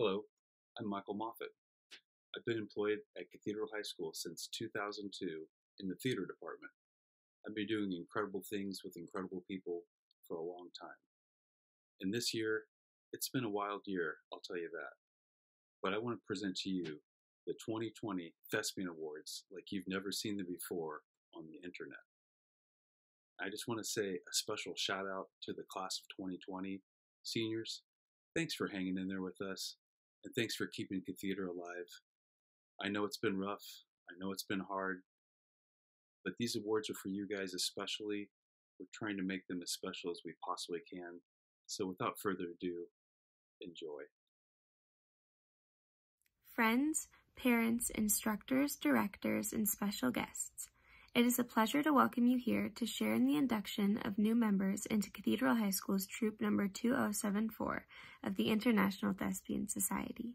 Hello, I'm Michael Moffat. I've been employed at Cathedral High School since 2002 in the theater department. I've been doing incredible things with incredible people for a long time. And this year, it's been a wild year, I'll tell you that. But I want to present to you the 2020 Thespian Awards like you've never seen them before on the internet. I just want to say a special shout out to the class of 2020 seniors. Thanks for hanging in there with us, and thanks for keeping Cathedral alive. I know it's been rough, I know it's been hard, but these awards are for you guys especially. We're trying to make them as special as we possibly can. So without further ado, enjoy. Friends, parents, instructors, directors, and special guests, it is a pleasure to welcome you here to share in the induction of new members into Cathedral High School's troop number 2074 of the International Thespian Society.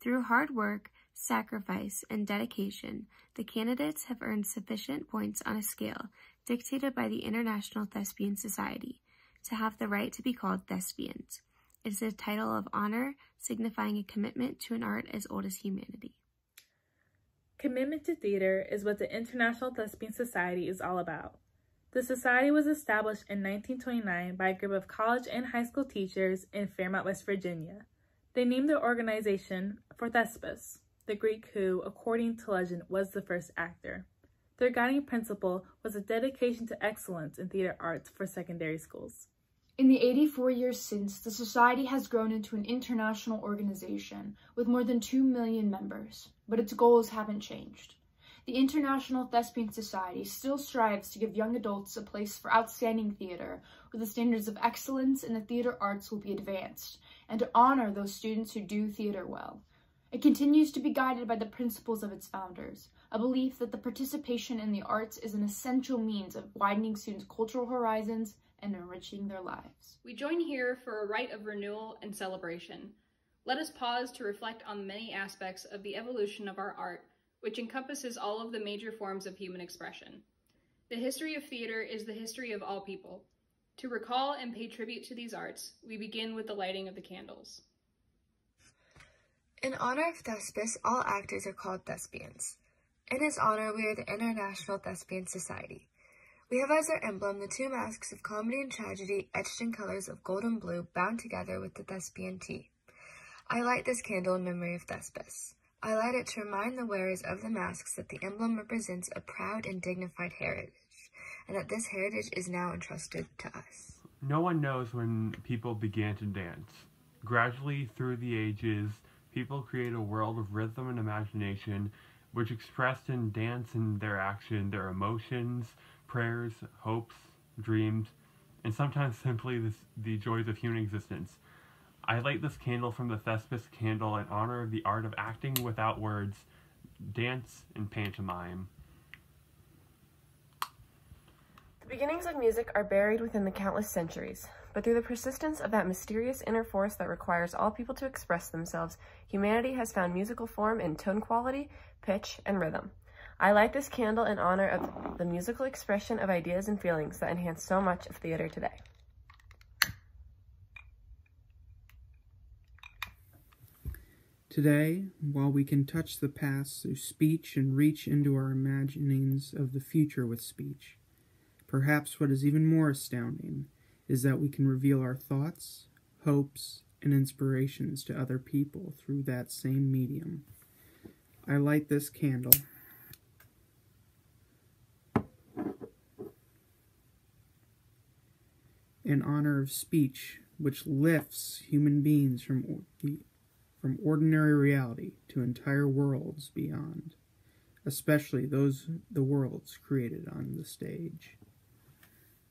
Through hard work, sacrifice, and dedication, the candidates have earned sufficient points on a scale dictated by the International Thespian Society to have the right to be called thespians. It is a title of honor signifying a commitment to an art as old as humanity. Commitment to theater is what the International Thespian Society is all about. The society was established in 1929 by a group of college and high school teachers in Fairmont, West Virginia. They named their organization for Thespis, the Greek who, according to legend, was the first actor. Their guiding principle was a dedication to excellence in theater arts for secondary schools. In the 84 years since, the Society has grown into an international organization with more than 2 million members but its goals haven't changed. The International Thespian Society still strives to give young adults a place for outstanding theater, where the standards of excellence in the theater arts will be advanced, and to honor those students who do theater well. It continues to be guided by the principles of its founders, a belief that the participation in the arts is an essential means of widening students' cultural horizons and enriching their lives. We join here for a rite of renewal and celebration, let us pause to reflect on the many aspects of the evolution of our art, which encompasses all of the major forms of human expression. The history of theater is the history of all people. To recall and pay tribute to these arts, we begin with the lighting of the candles. In honor of Thespis, all actors are called thespians. In his honor, we are the International Thespian Society. We have as our emblem the two masks of comedy and tragedy etched in colors of gold and blue bound together with the thespian T. I light this candle in memory of Thespis. I light it to remind the wearers of the masks that the emblem represents a proud and dignified heritage, and that this heritage is now entrusted to us. No one knows when people began to dance. Gradually, through the ages, people create a world of rhythm and imagination, which expressed in dance and their action, their emotions, prayers, hopes, dreams, and sometimes simply this, the joys of human existence. I light this candle from the Thespis candle in honor of the art of acting without words, dance, and pantomime. The beginnings of music are buried within the countless centuries, but through the persistence of that mysterious inner force that requires all people to express themselves, humanity has found musical form in tone quality, pitch, and rhythm. I light this candle in honor of the musical expression of ideas and feelings that enhance so much of theater today. Today, while we can touch the past through speech and reach into our imaginings of the future with speech, perhaps what is even more astounding is that we can reveal our thoughts, hopes, and inspirations to other people through that same medium. I light this candle. In honor of speech, which lifts human beings from from ordinary reality to entire worlds beyond, especially those the worlds created on the stage.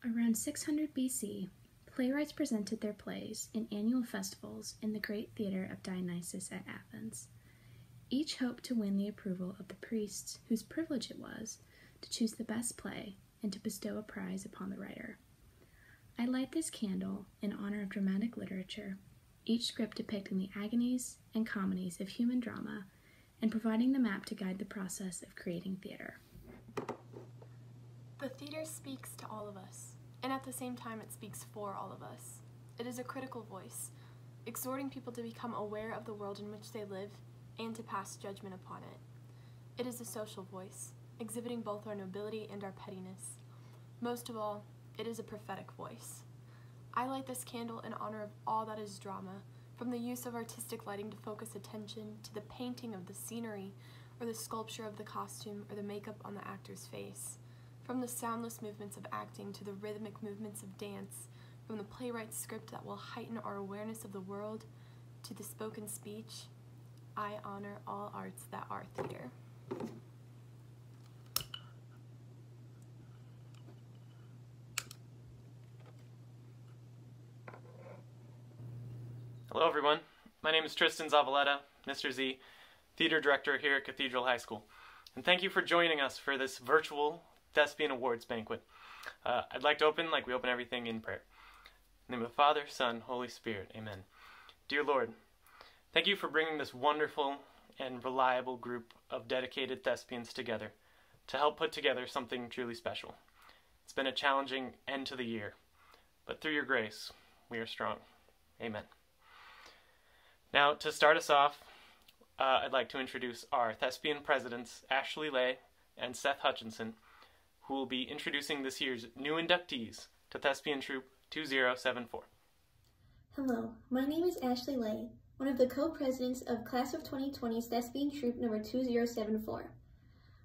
Around 600 BC, playwrights presented their plays in annual festivals in the great theater of Dionysus at Athens. Each hoped to win the approval of the priests whose privilege it was to choose the best play and to bestow a prize upon the writer. I light this candle in honor of dramatic literature each script depicting the agonies and comedies of human drama and providing the map to guide the process of creating theater. The theater speaks to all of us, and at the same time, it speaks for all of us. It is a critical voice. exhorting people to become aware of the world in which they live and to pass judgment upon it. It is a social voice, exhibiting both our nobility and our pettiness. Most of all, it is a prophetic voice. I light this candle in honor of all that is drama, from the use of artistic lighting to focus attention to the painting of the scenery or the sculpture of the costume or the makeup on the actor's face, from the soundless movements of acting to the rhythmic movements of dance, from the playwright's script that will heighten our awareness of the world to the spoken speech. I honor all arts that are theater. Hello, everyone. My name is Tristan Zavaleta, Mr. Z, theater director here at Cathedral High School. And thank you for joining us for this virtual Thespian Awards banquet. Uh, I'd like to open, like we open everything, in prayer. In the name of the Father, Son, Holy Spirit. Amen. Dear Lord, thank you for bringing this wonderful and reliable group of dedicated thespians together to help put together something truly special. It's been a challenging end to the year, but through your grace, we are strong. Amen. Now, to start us off, uh, I'd like to introduce our thespian presidents, Ashley Lay and Seth Hutchinson, who will be introducing this year's new inductees to Thespian Troop 2074. Hello, my name is Ashley Lay, one of the co-presidents of Class of 2020's Thespian Troop number 2074.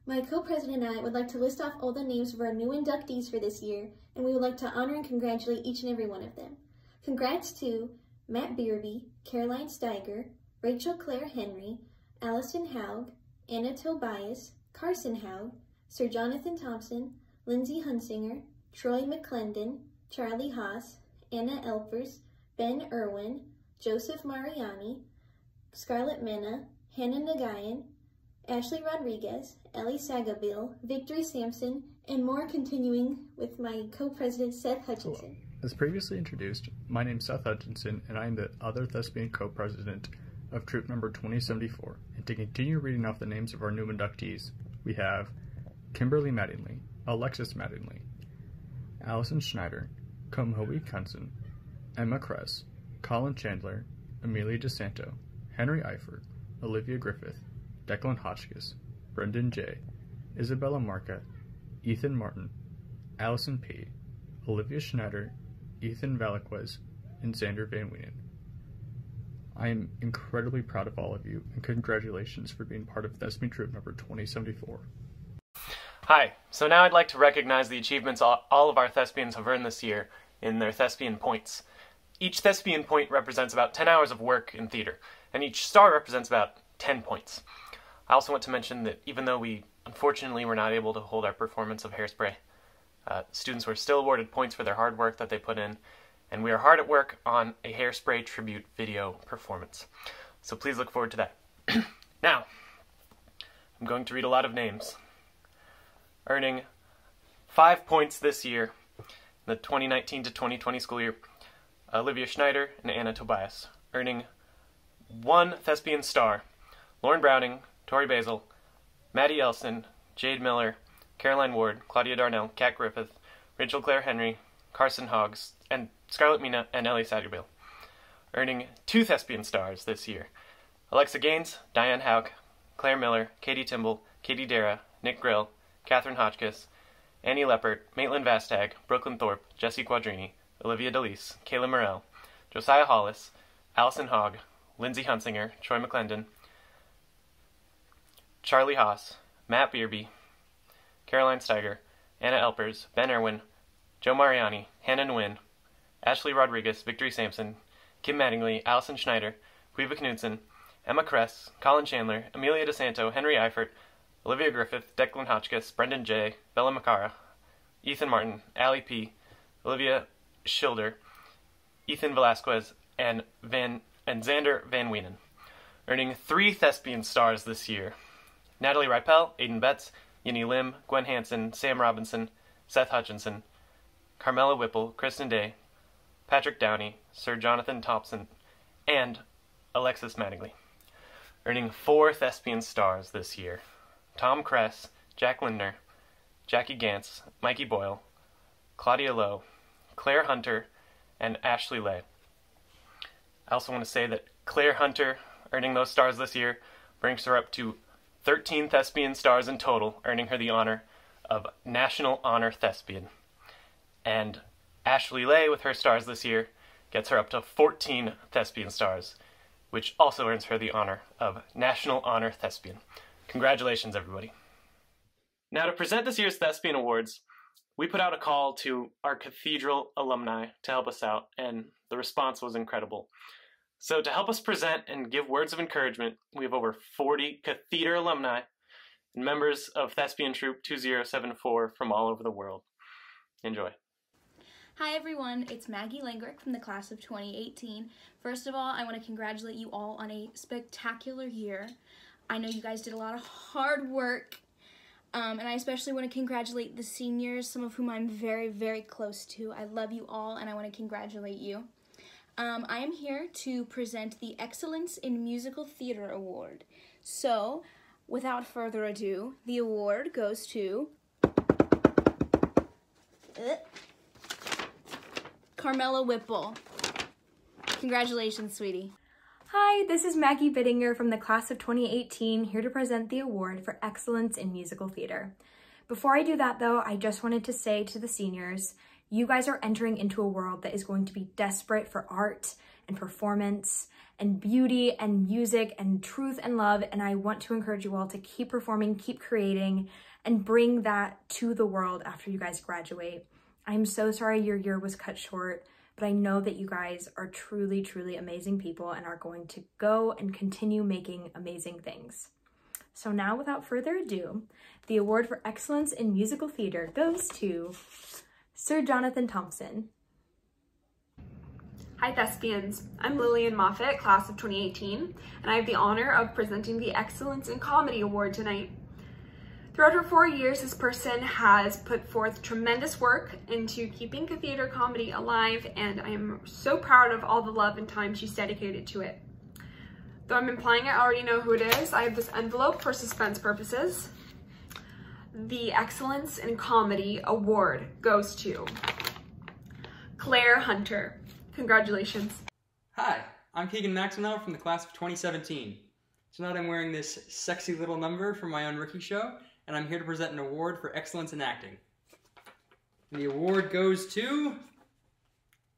My co-president and I would like to list off all the names of our new inductees for this year, and we would like to honor and congratulate each and every one of them. Congrats to Matt Beerby, Caroline Steiger, Rachel Claire Henry, Allison Haug, Anna Tobias, Carson Haug, Sir Jonathan Thompson, Lindsay Hunsinger, Troy McClendon, Charlie Haas, Anna Elpers, Ben Irwin, Joseph Mariani, Scarlett Mena, Hannah Nagayan, Ashley Rodriguez, Ellie Sagabil, Victory Sampson, and more continuing with my co-president Seth Hutchinson. Hello. As previously introduced, my name is Seth Hutchinson, and I am the other thespian co-president of troop number 2074. And to continue reading off the names of our new inductees, we have Kimberly Mattingly, Alexis Mattingly, Allison Schneider, Komhoe Kunson, Emma Kress, Colin Chandler, Amelia DeSanto, Henry Eifert, Olivia Griffith, Declan Hotchkiss, Brendan J., Isabella Marca, Ethan Martin, Allison P., Olivia Schneider, Ethan Velasquez, and Xander Van Wienen. I am incredibly proud of all of you, and congratulations for being part of Thespian Troop number 2074. Hi, so now I'd like to recognize the achievements all of our thespians have earned this year in their thespian points. Each thespian point represents about 10 hours of work in theater, and each star represents about 10 points. I also want to mention that even though we unfortunately were not able to hold our performance of Hairspray, uh, students were still awarded points for their hard work that they put in, and we are hard at work on a Hairspray tribute video performance. So please look forward to that. now, I'm going to read a lot of names. Earning five points this year, the 2019 to 2020 school year, Olivia Schneider and Anna Tobias. Earning one thespian star, Lauren Browning, Tori Basil, Maddie Elson, Jade Miller, Caroline Ward, Claudia Darnell, Kat Griffith, Rachel Claire Henry, Carson Hoggs, and Scarlett Mina and Ellie Satterbill, earning two thespian stars this year. Alexa Gaines, Diane Hauk, Claire Miller, Katie Timble, Katie Dara, Nick Grill, Catherine Hotchkiss, Annie Leppert, Maitland Vastag, Brooklyn Thorpe, Jesse Quadrini, Olivia DeLise, Kayla Morell, Josiah Hollis, Allison Hogg, Lindsay Hunsinger, Troy McClendon, Charlie Haas, Matt Beerby, Caroline Steiger, Anna Elpers, Ben Irwin, Joe Mariani, Hannah Nguyen, Ashley Rodriguez, Victory Sampson, Kim Mattingly, Allison Schneider, Quiva Knudsen, Emma Kress, Colin Chandler, Amelia DeSanto, Henry Eifert, Olivia Griffith, Declan Hotchkiss, Brendan J., Bella Macara, Ethan Martin, Allie P., Olivia Schneider, Ethan Velasquez, and Van and Xander Van Wienen, earning three thespian stars this year. Natalie Ripel, Aiden Betts, Yinny Lim, Gwen Hansen, Sam Robinson, Seth Hutchinson, Carmela Whipple, Kristen Day, Patrick Downey, Sir Jonathan Thompson, and Alexis Mattingly, earning four thespian stars this year. Tom Kress, Jack Lindner, Jackie Gantz, Mikey Boyle, Claudia Lowe, Claire Hunter, and Ashley Lay. I also want to say that Claire Hunter, earning those stars this year, brings her up to 13 thespian stars in total, earning her the honor of National Honor Thespian. And Ashley Lay, with her stars this year, gets her up to 14 thespian stars, which also earns her the honor of National Honor Thespian. Congratulations, everybody. Now, to present this year's Thespian Awards, we put out a call to our cathedral alumni to help us out, and the response was incredible. So, to help us present and give words of encouragement, we have over 40 Cathedral alumni and members of Thespian Troupe 2074 from all over the world. Enjoy. Hi everyone, it's Maggie Langrick from the class of 2018. First of all, I want to congratulate you all on a spectacular year. I know you guys did a lot of hard work, um, and I especially want to congratulate the seniors, some of whom I'm very, very close to. I love you all, and I want to congratulate you. Um, I am here to present the Excellence in Musical Theater Award. So, without further ado, the award goes to uh, Carmela Whipple. Congratulations, sweetie. Hi, this is Maggie Bittinger from the class of 2018, here to present the award for excellence in musical theater. Before I do that though, I just wanted to say to the seniors, you guys are entering into a world that is going to be desperate for art and performance and beauty and music and truth and love. And I want to encourage you all to keep performing, keep creating, and bring that to the world after you guys graduate. I'm so sorry your year was cut short, but I know that you guys are truly, truly amazing people and are going to go and continue making amazing things. So now, without further ado, the award for excellence in musical theater goes to Sir Jonathan Thompson. Hi Thespians, I'm Lillian Moffat, class of 2018, and I have the honor of presenting the Excellence in Comedy Award tonight. Throughout her four years, this person has put forth tremendous work into keeping the theater comedy alive, and I am so proud of all the love and time she's dedicated to it. Though I'm implying I already know who it is, I have this envelope for suspense purposes the Excellence in Comedy Award goes to Claire Hunter. Congratulations. Hi, I'm Keegan Maxwell from the class of 2017. Tonight I'm wearing this sexy little number from my own rookie show, and I'm here to present an award for excellence in acting. And the award goes to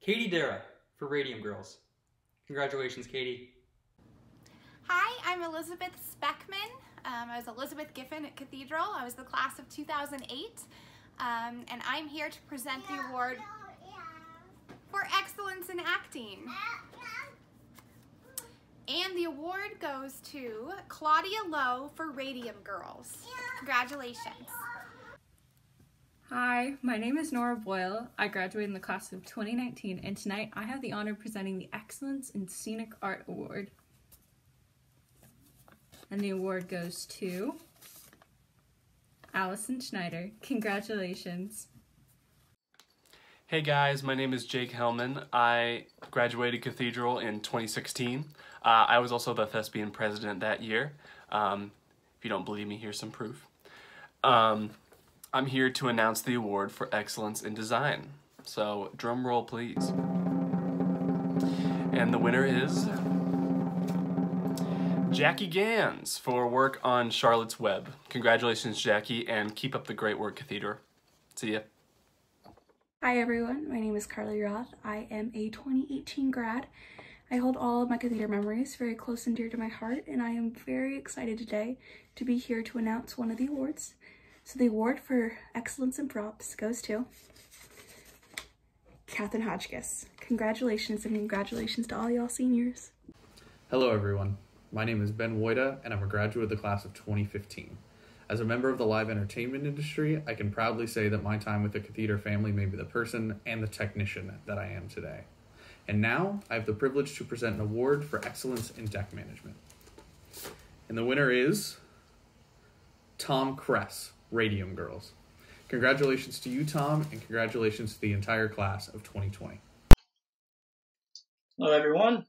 Katie Dara for Radium Girls. Congratulations, Katie. Hi, I'm Elizabeth Speckman um, I was Elizabeth Giffen at Cathedral. I was the class of 2008. Um, and I'm here to present the award for excellence in acting. And the award goes to Claudia Lowe for Radium Girls. Congratulations. Hi, my name is Nora Boyle. I graduated in the class of 2019 and tonight I have the honor of presenting the Excellence in Scenic Art Award. And the award goes to Allison Schneider. Congratulations. Hey guys, my name is Jake Hellman. I graduated Cathedral in 2016. Uh, I was also the Thespian president that year. Um, if you don't believe me, here's some proof. Um, I'm here to announce the award for excellence in design. So, drum roll please. And the winner is Jackie Gantz for work on Charlotte's Web. Congratulations, Jackie, and keep up the great work, Cathedral. See ya. Hi everyone, my name is Carly Roth. I am a 2018 grad. I hold all of my Cathedral memories very close and dear to my heart, and I am very excited today to be here to announce one of the awards. So the award for excellence in props goes to Catherine Hotchkiss. Congratulations and congratulations to all y'all seniors. Hello everyone. My name is Ben Woida, and I'm a graduate of the class of 2015. As a member of the live entertainment industry, I can proudly say that my time with the Cathedral family made me the person and the technician that I am today. And now, I have the privilege to present an award for excellence in deck management. And the winner is Tom Kress, Radium Girls. Congratulations to you, Tom, and congratulations to the entire class of 2020. Hello, everyone.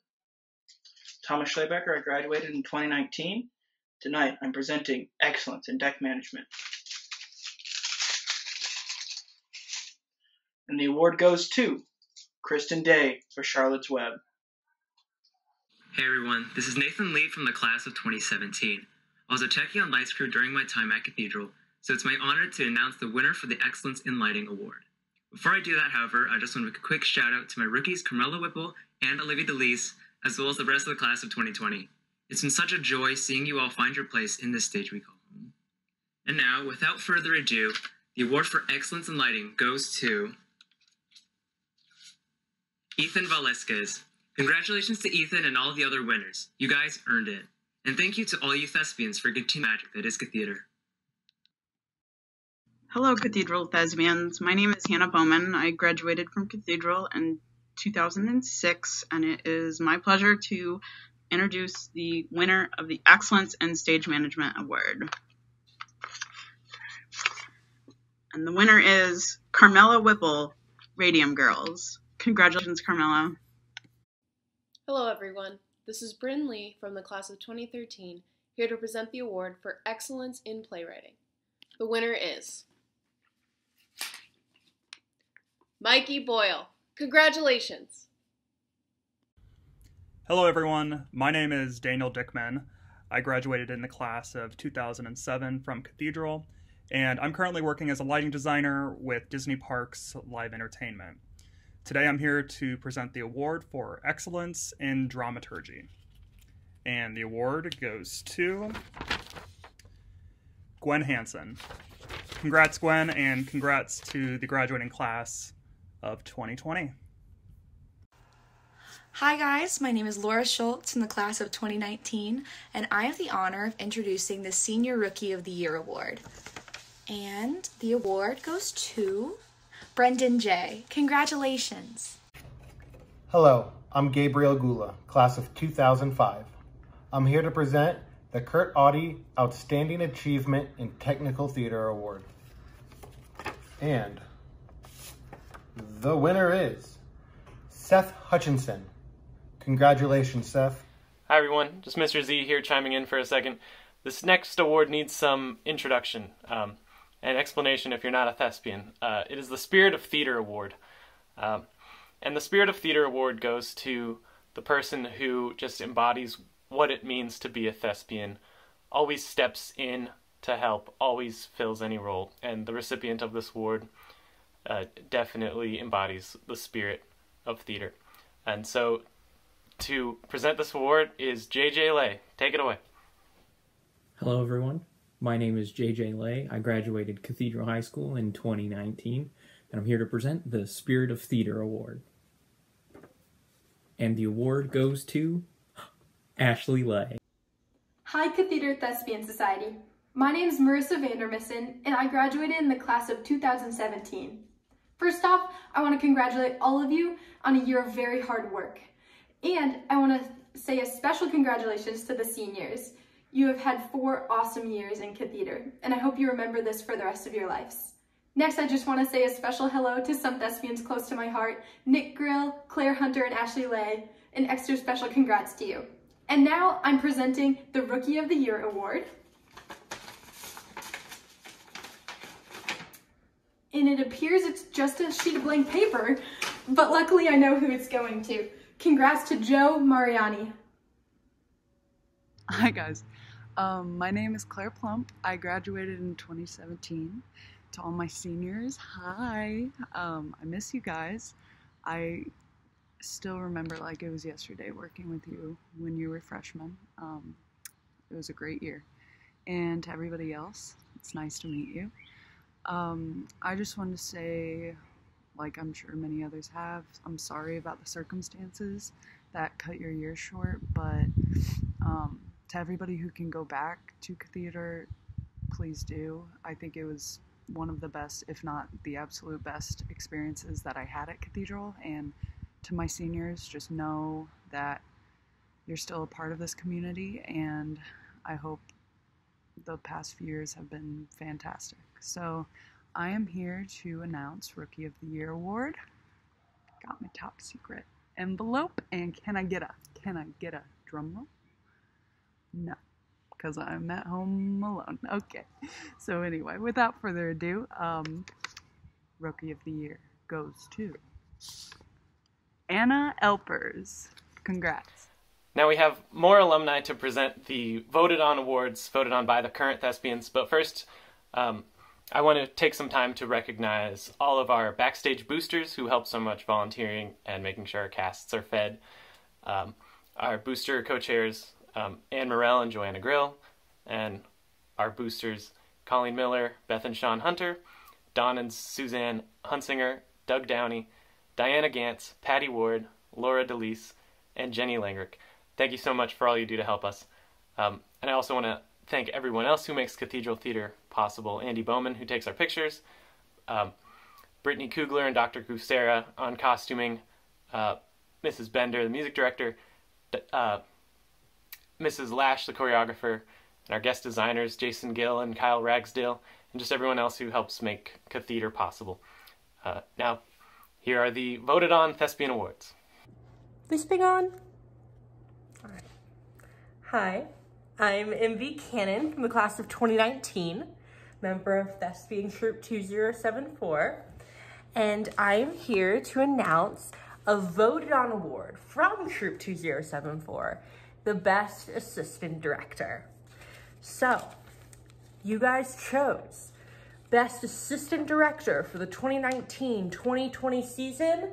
Thomas Schlebecker. I graduated in 2019. Tonight, I'm presenting Excellence in Deck Management. And the award goes to Kristen Day for Charlotte's Web. Hey everyone, this is Nathan Lee from the class of 2017. I was a techie on Lights Crew during my time at Cathedral, so it's my honor to announce the winner for the Excellence in Lighting Award. Before I do that, however, I just want to make a quick shout out to my rookies Carmela Whipple and Olivia DeLise, as well as the rest of the class of 2020. It's been such a joy seeing you all find your place in this stage we call home. And now, without further ado, the award for excellence in lighting goes to Ethan Velasquez. Congratulations to Ethan and all the other winners. You guys earned it. And thank you to all you thespians for continuing magic that is Cathedral. Hello, Cathedral Thespians. My name is Hannah Bowman. I graduated from Cathedral in 2006, and it is my pleasure to introduce the winner of the Excellence in Stage Management Award. And the winner is Carmela Whipple, Radium Girls. Congratulations, Carmela. Hello, everyone. This is Bryn Lee from the class of 2013, here to present the award for Excellence in Playwriting. The winner is Mikey Boyle. Congratulations! Hello, everyone. My name is Daniel Dickman. I graduated in the class of 2007 from Cathedral, and I'm currently working as a lighting designer with Disney Parks Live Entertainment. Today I'm here to present the award for Excellence in Dramaturgy. And the award goes to Gwen Hansen. Congrats, Gwen, and congrats to the graduating class of 2020. Hi guys, my name is Laura Schultz from the class of 2019, and I have the honor of introducing the Senior Rookie of the Year award. And the award goes to Brendan J. Congratulations. Hello, I'm Gabriel Gula, class of 2005. I'm here to present the Kurt Audi Outstanding Achievement in Technical Theater Award. And the winner is Seth Hutchinson. Congratulations, Seth. Hi everyone, just Mr. Z here chiming in for a second. This next award needs some introduction, um, and explanation if you're not a thespian. Uh, it is the Spirit of Theater Award. Um, and the Spirit of Theater Award goes to the person who just embodies what it means to be a thespian, always steps in to help, always fills any role. And the recipient of this award uh, definitely embodies the spirit of theater. And so to present this award is JJ Lay. Take it away. Hello, everyone. My name is JJ Lay. I graduated Cathedral High School in 2019, and I'm here to present the Spirit of Theater Award. And the award goes to Ashley Lay. Hi, Cathedral Thespian Society. My name is Marissa Vandermissen, and I graduated in the class of 2017. First off, I want to congratulate all of you on a year of very hard work. And I want to say a special congratulations to the seniors. You have had four awesome years in Cathedral, and I hope you remember this for the rest of your lives. Next, I just want to say a special hello to some thespians close to my heart, Nick Grill, Claire Hunter, and Ashley Lay. An extra special congrats to you. And now I'm presenting the Rookie of the Year Award. And it appears it's just a sheet of blank paper, but luckily I know who it's going to. Congrats to Joe Mariani. Hi guys, um, my name is Claire Plump. I graduated in 2017. To all my seniors, hi. Um, I miss you guys. I still remember like it was yesterday working with you when you were freshmen. Um, it was a great year. And to everybody else, it's nice to meet you. Um, I just want to say, like I'm sure many others have, I'm sorry about the circumstances that cut your year short, but um, to everybody who can go back to Cathedral, please do. I think it was one of the best, if not the absolute best experiences that I had at Cathedral. And to my seniors, just know that you're still a part of this community, and I hope the past few years have been fantastic. So I am here to announce Rookie of the Year award. Got my top secret envelope, and can I get a can I get a drum roll? No, because I'm at home alone. Okay. So anyway, without further ado, um, Rookie of the Year goes to Anna Elpers. Congrats. Now we have more alumni to present the voted on awards voted on by the current thespians, but first, um, I want to take some time to recognize all of our backstage boosters who help so much volunteering and making sure our casts are fed. Um, our booster co-chairs, um, Anne Morell and Joanna Grill, and our boosters, Colleen Miller, Beth and Sean Hunter, Don and Suzanne Hunsinger, Doug Downey, Diana Gantz, Patty Ward, Laura DeLise, and Jenny Langrick. Thank you so much for all you do to help us. Um, and I also want to thank everyone else who makes Cathedral Theater possible. Andy Bowman, who takes our pictures, um, Brittany Kugler and Dr. Gusera on costuming, uh, Mrs. Bender, the music director, uh, Mrs. Lash, the choreographer, and our guest designers, Jason Gill and Kyle Ragsdale, and just everyone else who helps make Cathedral possible. Uh, now, here are the voted on Thespian Awards. Lisping on? Hi, I'm MV Cannon from the class of 2019, member of Thespian Troop 2074, and I'm here to announce a voted on award from Troop 2074, the Best Assistant Director. So, you guys chose Best Assistant Director for the 2019-2020 season,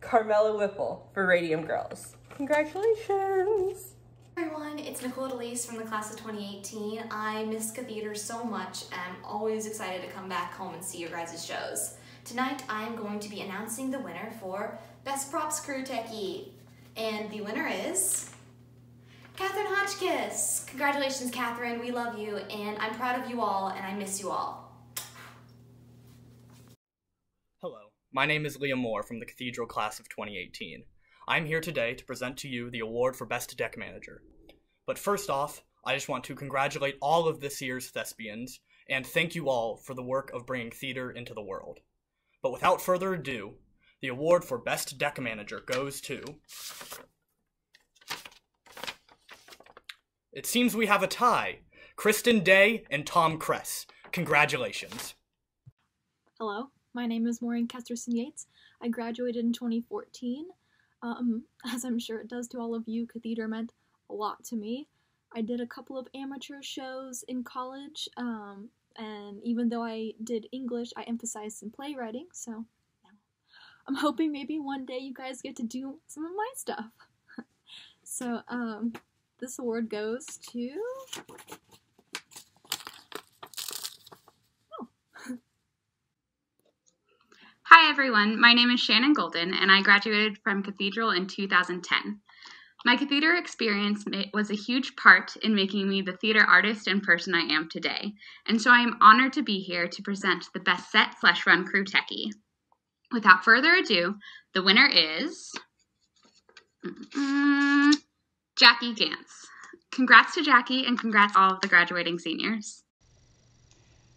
Carmela Whipple for Radium Girls. Congratulations! Everyone, it's Nicole DeLise from the class of 2018. I miss Cathedral so much and I'm always excited to come back home and see your guys' shows. Tonight I am going to be announcing the winner for Best Props Crew Techie. And the winner is... Catherine Hotchkiss! Congratulations, Catherine. We love you and I'm proud of you all and I miss you all. Hello, my name is Liam Moore from the Cathedral class of 2018. I'm here today to present to you the award for Best Deck Manager. But first off, I just want to congratulate all of this year's thespians and thank you all for the work of bringing theater into the world. But without further ado, the award for Best Deck Manager goes to. It seems we have a tie Kristen Day and Tom Kress. Congratulations. Hello, my name is Maureen Kesterson Yates. I graduated in 2014 um, as I'm sure it does to all of you, Cathedral meant a lot to me. I did a couple of amateur shows in college, um, and even though I did English, I emphasized some playwriting, so I'm hoping maybe one day you guys get to do some of my stuff. so, um, this award goes to Hi everyone, my name is Shannon Golden and I graduated from Cathedral in 2010. My Cathedral experience was a huge part in making me the theater artist and person I am today, and so I am honored to be here to present the Best Set Slash Run Crew Techie. Without further ado, the winner is Jackie Gantz. Congrats to Jackie and congrats all of the graduating seniors.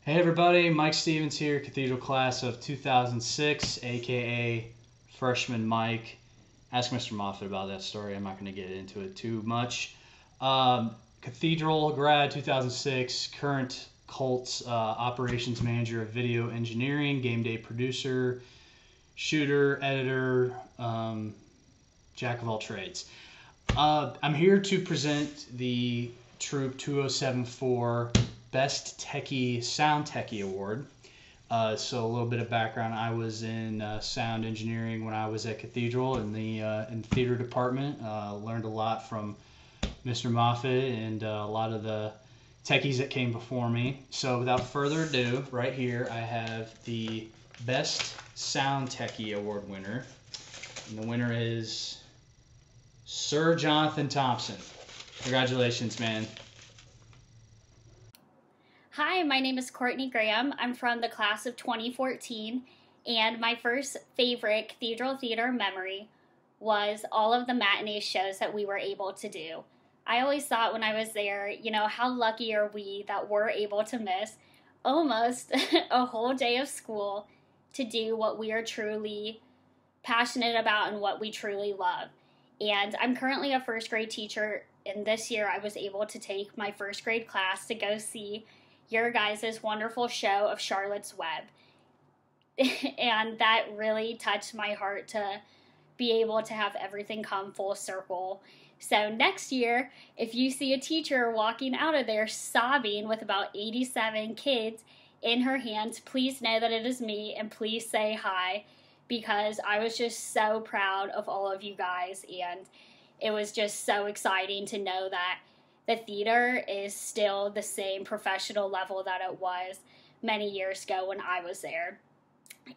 Hey everybody, Mike Stevens here, Cathedral Class of 2006, aka Freshman Mike. Ask Mr. Moffat about that story. I'm not going to get into it too much. Um, Cathedral grad 2006, current Colts uh, operations manager of video engineering, game day producer, shooter, editor, um, jack of all trades. Uh, I'm here to present the Troop 2074 Best Techie Sound Techie Award. Uh, so a little bit of background: I was in uh, sound engineering when I was at Cathedral in the uh, in the theater department. Uh, learned a lot from Mr. Moffat and uh, a lot of the techies that came before me. So without further ado, right here I have the Best Sound Techie Award winner, and the winner is Sir Jonathan Thompson. Congratulations, man. Hi, my name is Courtney Graham. I'm from the class of 2014, and my first favorite Cathedral Theater memory was all of the matinee shows that we were able to do. I always thought when I was there, you know, how lucky are we that we're able to miss almost a whole day of school to do what we are truly passionate about and what we truly love. And I'm currently a first grade teacher, and this year I was able to take my first grade class to go see your guys' wonderful show of Charlotte's Web. and that really touched my heart to be able to have everything come full circle So next year, if you see a teacher walking out of there sobbing with about 87 kids in her hands, please know that it is me and please say hi because I was just so proud of all of you guys and it was just so exciting to know that the theater is still the same professional level that it was many years ago when I was there.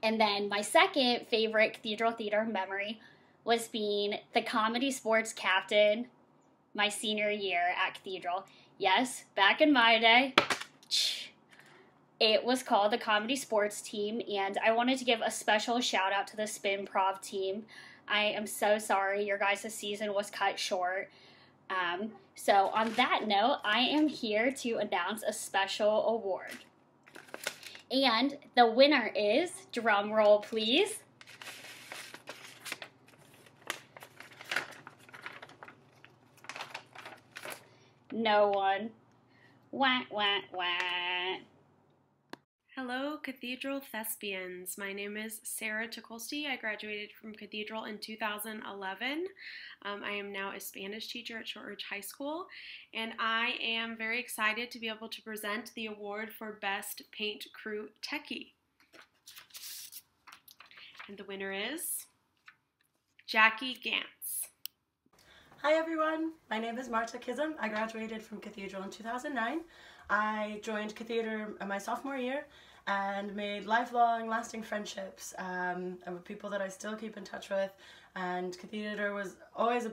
And then my second favorite cathedral theater memory was being the comedy sports captain my senior year at Cathedral. Yes, back in my day, it was called the Comedy Sports Team, and I wanted to give a special shout out to the Spin Prov team. I am so sorry your guys' season was cut short. Um, so, on that note, I am here to announce a special award. And the winner is, drum roll please, no one. Wah, wah, wah. Hello, Cathedral Thespians. My name is Sarah Tukolsky. I graduated from Cathedral in 2011. Um, I am now a Spanish teacher at Shortridge High School, and I am very excited to be able to present the award for Best Paint Crew Techie. And the winner is Jackie Gantz. Hi everyone, my name is Marta Kism. I graduated from Cathedral in 2009. I joined Cathedral my sophomore year and made lifelong lasting friendships um, with people that I still keep in touch with and Cathedral was always a,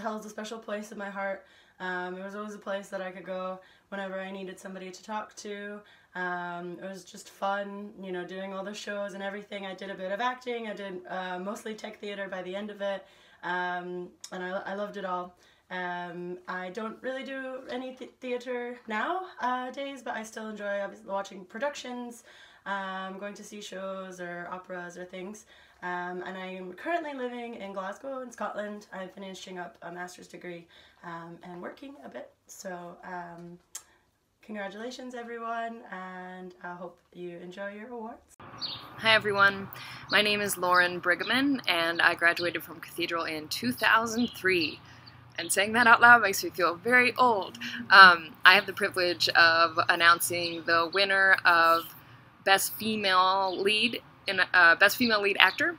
held a special place in my heart. Um, it was always a place that I could go whenever I needed somebody to talk to. Um, it was just fun, you know, doing all the shows and everything. I did a bit of acting. I did uh, mostly tech theater by the end of it um, and I, I loved it all. Um, I don't really do any th theater nowadays, uh, but I still enjoy watching productions, um, going to see shows or operas or things. Um, and I'm currently living in Glasgow in Scotland. I'm finishing up a master's degree um, and working a bit. So um, congratulations everyone and I hope you enjoy your awards. Hi everyone, my name is Lauren Brigham and I graduated from Cathedral in 2003 and saying that out loud makes me feel very old. Um, I have the privilege of announcing the winner of Best Female Lead in uh, Best Female Lead Actor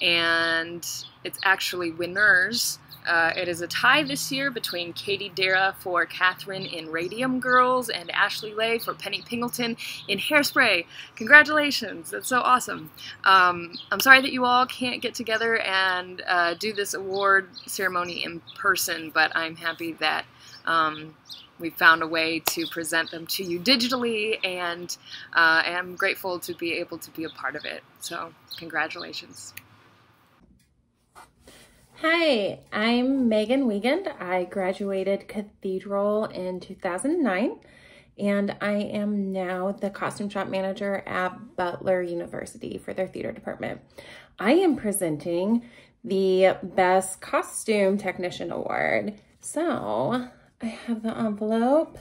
and it's actually winners uh, it is a tie this year between Katie Dara for Catherine in Radium Girls and Ashley Lay for Penny Pingleton in Hairspray. Congratulations, that's so awesome. Um, I'm sorry that you all can't get together and uh, do this award ceremony in person, but I'm happy that um, we found a way to present them to you digitally and uh, I'm grateful to be able to be a part of it. So congratulations. Hi, I'm Megan Wiegand. I graduated Cathedral in 2009 and I am now the costume shop manager at Butler University for their theater department. I am presenting the Best Costume Technician Award. So I have the envelope.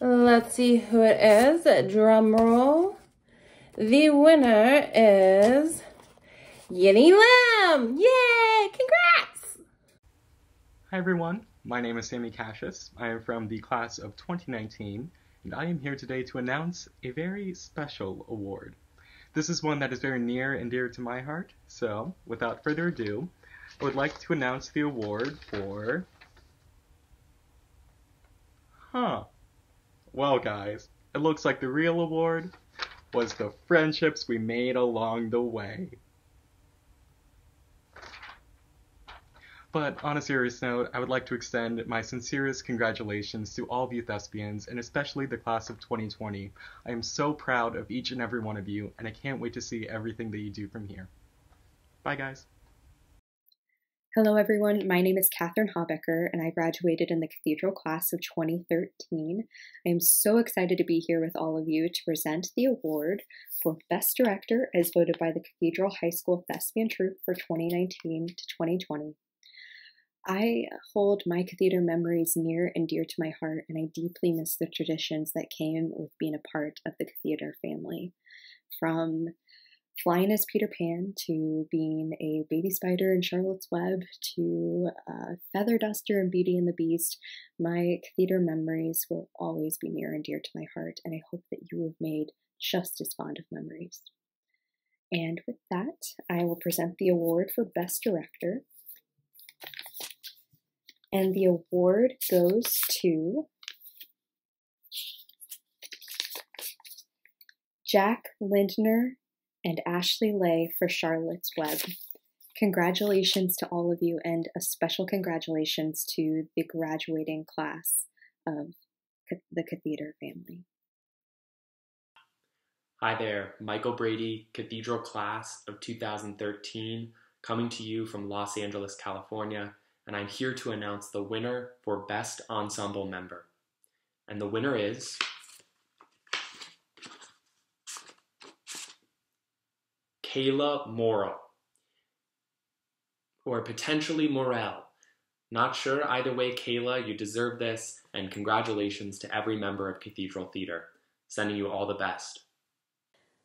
Let's see who it is. Drum roll. The winner is Yinny Lim! Yay! Congrats! Hi everyone, my name is Sammy Cassius. I am from the class of 2019, and I am here today to announce a very special award. This is one that is very near and dear to my heart, so without further ado, I would like to announce the award for... Huh. Well guys, it looks like the real award was the friendships we made along the way. But on a serious note, I would like to extend my sincerest congratulations to all of you thespians, and especially the class of 2020. I am so proud of each and every one of you, and I can't wait to see everything that you do from here. Bye, guys. Hello, everyone. My name is Katherine Habecker, and I graduated in the Cathedral class of 2013. I am so excited to be here with all of you to present the award for Best Director as voted by the Cathedral High School Thespian Troupe for 2019 to 2020. I hold my cathedral memories near and dear to my heart, and I deeply miss the traditions that came with being a part of the cathedral family. From flying as Peter Pan to being a baby spider in Charlotte's Web to uh, Feather Duster and Beauty and the Beast, my theater memories will always be near and dear to my heart, and I hope that you have made just as fond of memories. And with that, I will present the award for Best Director. And the award goes to Jack Lindner and Ashley Lay for Charlotte's Web. Congratulations to all of you, and a special congratulations to the graduating class of the Cathedral family. Hi there, Michael Brady, Cathedral Class of 2013, coming to you from Los Angeles, California, and I'm here to announce the winner for Best Ensemble Member. And the winner is Kayla Morrow, or potentially Morel. Not sure, either way, Kayla, you deserve this, and congratulations to every member of Cathedral Theater. Sending you all the best.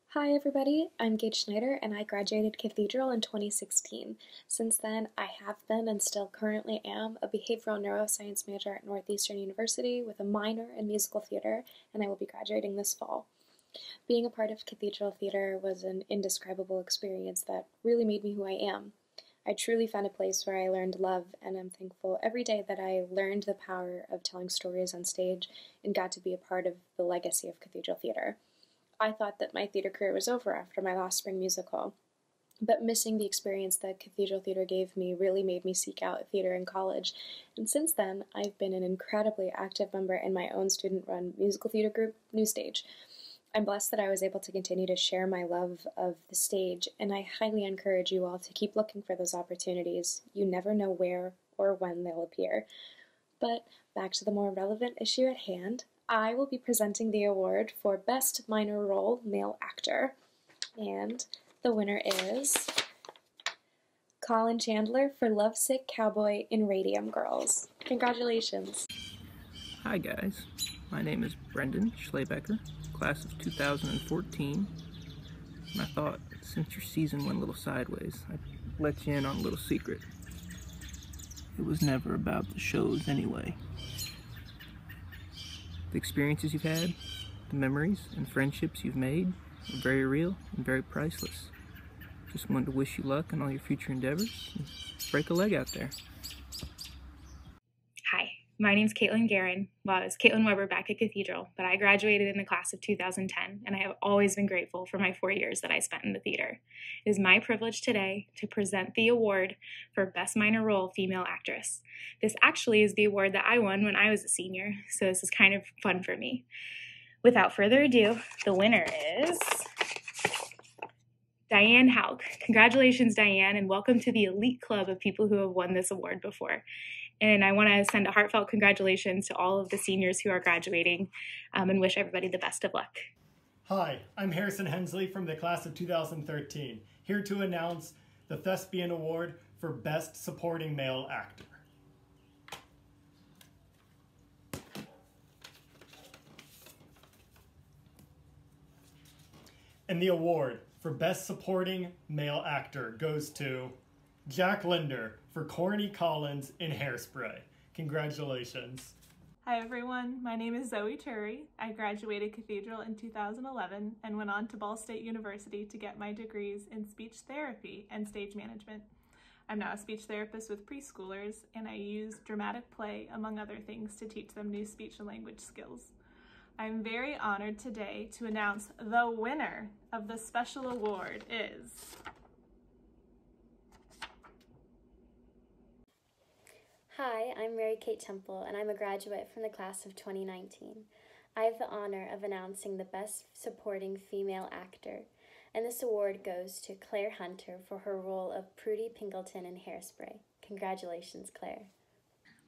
Hi everybody, I'm Gage Schneider and I graduated Cathedral in 2016. Since then, I have been and still currently am a behavioral neuroscience major at Northeastern University with a minor in musical theater, and I will be graduating this fall. Being a part of Cathedral Theater was an indescribable experience that really made me who I am. I truly found a place where I learned love, and I'm thankful every day that I learned the power of telling stories on stage and got to be a part of the legacy of Cathedral Theater. I thought that my theater career was over after my last spring musical, but missing the experience that Cathedral Theater gave me really made me seek out theater in college, and since then I've been an incredibly active member in my own student run musical theater group, New Stage. I'm blessed that I was able to continue to share my love of the stage, and I highly encourage you all to keep looking for those opportunities. You never know where or when they'll appear. But back to the more relevant issue at hand, I will be presenting the award for Best Minor Role Male Actor, and the winner is Colin Chandler for Lovesick Cowboy in Radium Girls. Congratulations! Hi guys, my name is Brendan Schlebecker class of 2014. And I thought, since your season went a little sideways, I'd let you in on a little secret. It was never about the shows anyway. The experiences you've had, the memories and friendships you've made are very real and very priceless. Just wanted to wish you luck in all your future endeavors break a leg out there. My name's Caitlin Guerin. Well, it's Caitlin Weber back at Cathedral, but I graduated in the class of 2010, and I have always been grateful for my four years that I spent in the theater. It is my privilege today to present the award for Best Minor Role Female Actress. This actually is the award that I won when I was a senior, so this is kind of fun for me. Without further ado, the winner is Diane Hauk. Congratulations, Diane, and welcome to the elite club of people who have won this award before. And I want to send a heartfelt congratulations to all of the seniors who are graduating um, and wish everybody the best of luck. Hi, I'm Harrison Hensley from the class of 2013, here to announce the Thespian Award for Best Supporting Male Actor. And the award for Best Supporting Male Actor goes to Jack Linder for Corny Collins in Hairspray. Congratulations. Hi everyone, my name is Zoe Turi. I graduated Cathedral in 2011 and went on to Ball State University to get my degrees in speech therapy and stage management. I'm now a speech therapist with preschoolers and I use dramatic play, among other things, to teach them new speech and language skills. I'm very honored today to announce the winner of the special award is Hi, I'm Mary Kate Temple, and I'm a graduate from the class of 2019. I have the honor of announcing the Best Supporting Female Actor, and this award goes to Claire Hunter for her role of Prudy Pingleton in Hairspray. Congratulations, Claire.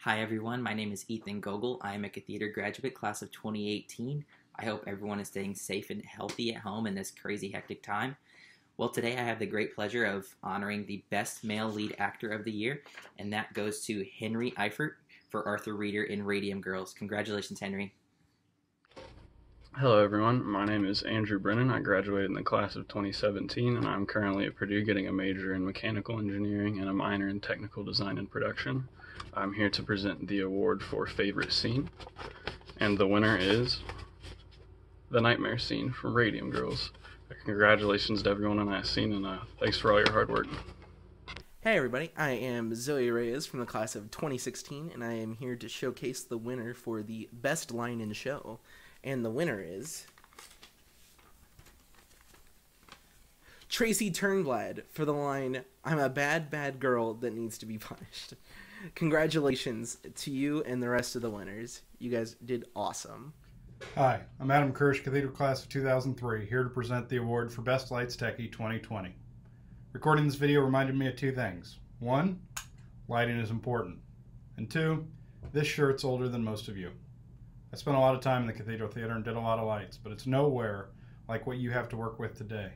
Hi, everyone. My name is Ethan Gogol. I am a Cathedral graduate, class of 2018. I hope everyone is staying safe and healthy at home in this crazy, hectic time. Well, today I have the great pleasure of honoring the Best Male Lead Actor of the Year, and that goes to Henry Eifert for Arthur Reeder in Radium Girls. Congratulations, Henry. Hello, everyone. My name is Andrew Brennan. I graduated in the class of 2017, and I'm currently at Purdue getting a major in mechanical engineering and a minor in technical design and production. I'm here to present the award for favorite scene, and the winner is the nightmare scene from Radium Girls. Congratulations to everyone on that scene, and uh, thanks for all your hard work. Hey everybody, I am Zoe Reyes from the class of 2016, and I am here to showcase the winner for the best line in show. And the winner is Tracy Turnblad for the line I'm a bad, bad girl that needs to be punished. Congratulations to you and the rest of the winners. You guys did awesome. Hi, I'm Adam Kirsch, Cathedral Class of 2003, here to present the award for Best Lights Techie 2020. Recording this video reminded me of two things. One, lighting is important. And two, this shirt's older than most of you. I spent a lot of time in the Cathedral Theater and did a lot of lights, but it's nowhere like what you have to work with today.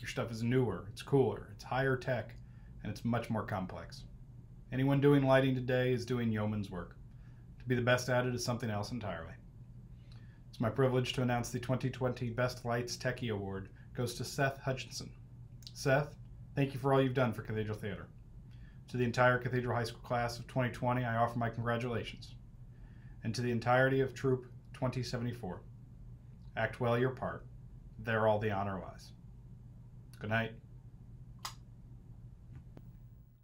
Your stuff is newer, it's cooler, it's higher tech, and it's much more complex. Anyone doing lighting today is doing yeoman's work. To be the best at it is something else entirely. It's my privilege to announce the 2020 Best Lights Techie Award goes to Seth Hutchinson. Seth, thank you for all you've done for Cathedral Theater. To the entire Cathedral High School class of 2020, I offer my congratulations and to the entirety of Troop 2074. Act well your part. There all the honor lies. Good night.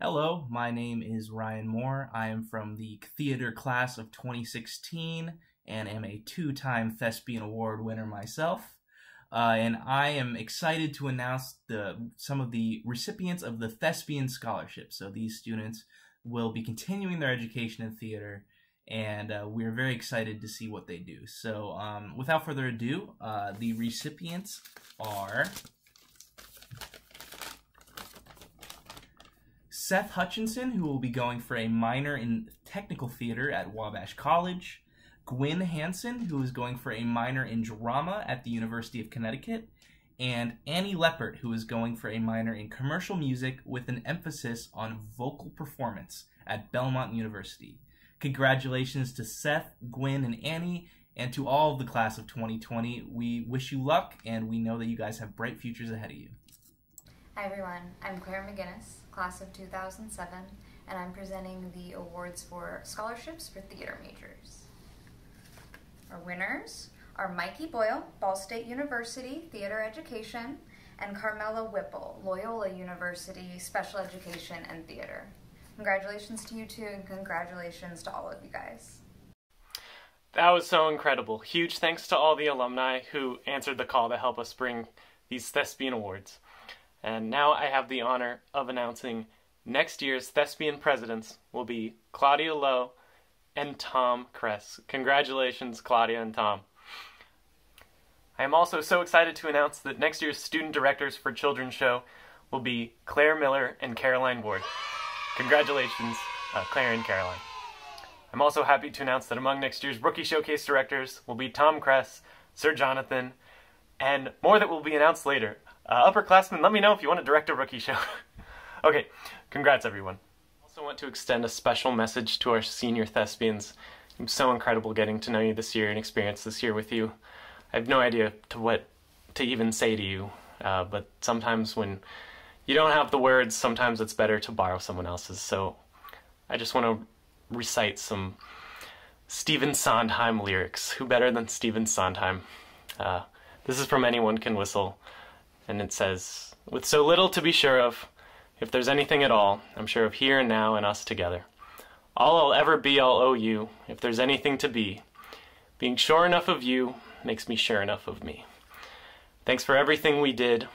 Hello, my name is Ryan Moore. I am from the theater class of 2016 and am a two time Thespian Award winner myself. Uh, and I am excited to announce the some of the recipients of the Thespian Scholarship. So these students will be continuing their education in theater and uh, we're very excited to see what they do. So, um, without further ado, uh, the recipients are Seth Hutchinson, who will be going for a minor in technical theater at Wabash College, Gwyn Hansen, who is going for a minor in drama at the University of Connecticut, and Annie Leppert, who is going for a minor in commercial music with an emphasis on vocal performance at Belmont University. Congratulations to Seth, Gwyn, and Annie, and to all of the class of 2020. We wish you luck, and we know that you guys have bright futures ahead of you. Hi everyone, I'm Claire McGinnis, class of 2007, and I'm presenting the awards for scholarships for theater majors. Our winners are Mikey Boyle, Ball State University, Theater Education, and Carmela Whipple, Loyola University, Special Education and Theater. Congratulations to you two, and congratulations to all of you guys. That was so incredible. Huge thanks to all the alumni who answered the call to help us bring these Thespian Awards. And now I have the honor of announcing next year's Thespian presidents will be Claudia Lowe and Tom Kress. Congratulations, Claudia and Tom. I am also so excited to announce that next year's student directors for Children's Show will be Claire Miller and Caroline Ward. Congratulations, uh, Claire and Caroline. I'm also happy to announce that among next year's Rookie Showcase directors will be Tom Kress, Sir Jonathan, and more that will be announced later. Uh, upperclassmen, let me know if you want to direct a rookie show. okay, congrats everyone. I also want to extend a special message to our senior thespians. I'm so incredible getting to know you this year and experience this year with you. I have no idea to what to even say to you, uh, but sometimes when you don't have the words, sometimes it's better to borrow someone else's. So I just want to recite some Stephen Sondheim lyrics. Who better than Stephen Sondheim? Uh, this is from Anyone Can Whistle, and it says, With so little to be sure of, if there's anything at all, I'm sure of here and now and us together. All I'll ever be, I'll owe you, if there's anything to be. Being sure enough of you makes me sure enough of me. Thanks for everything we did,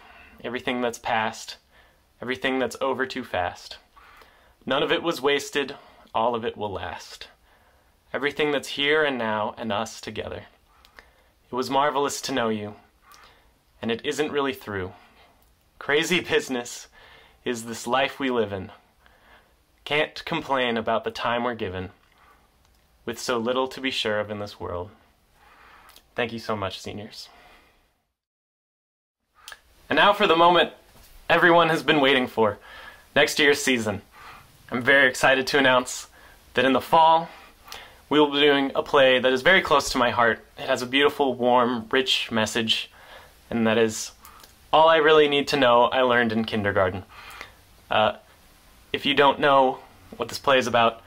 everything that's past, everything that's over too fast. None of it was wasted, all of it will last. Everything that's here and now and us together. It was marvelous to know you, and it isn't really through. Crazy business is this life we live in. Can't complain about the time we're given, with so little to be sure of in this world. Thank you so much, seniors. And now for the moment everyone has been waiting for next year's season. I'm very excited to announce that in the fall, we will be doing a play that is very close to my heart. It has a beautiful, warm, rich message, and that is all I really need to know I learned in kindergarten. Uh, if you don't know what this play is about,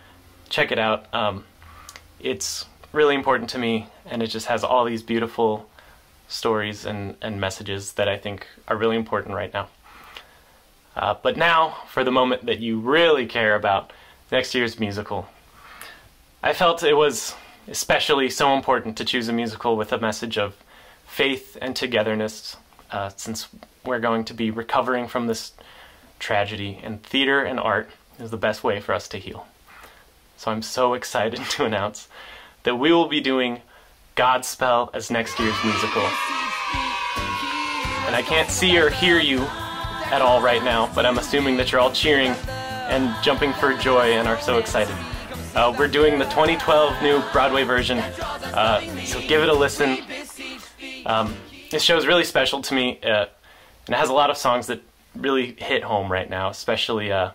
check it out. Um, it's really important to me, and it just has all these beautiful stories and, and messages that I think are really important right now. Uh, but now, for the moment that you really care about, next year's musical. I felt it was especially so important to choose a musical with a message of faith and togetherness, uh, since we're going to be recovering from this tragedy, and theater and art is the best way for us to heal. So I'm so excited to announce that we will be doing Godspell as next year's musical. And I can't see or hear you at all right now, but I'm assuming that you're all cheering and jumping for joy and are so excited. Uh, we're doing the 2012 new Broadway version, uh, so give it a listen. Um, this show is really special to me, uh, and it has a lot of songs that really hit home right now, especially uh,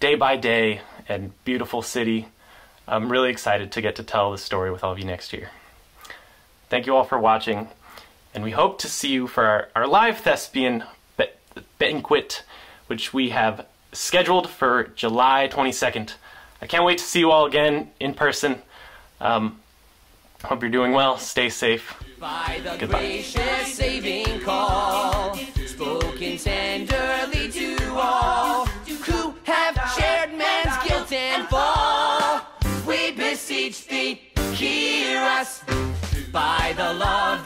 Day by Day and Beautiful City. I'm really excited to get to tell the story with all of you next year. Thank you all for watching, and we hope to see you for our, our live thespian banquet, which we have scheduled for July 22nd. I can't wait to see you all again in person. Um, hope you're doing well. Stay safe. Goodbye tenderly to all who have shared man's guilt and fall. We beseech thee, hear us by the love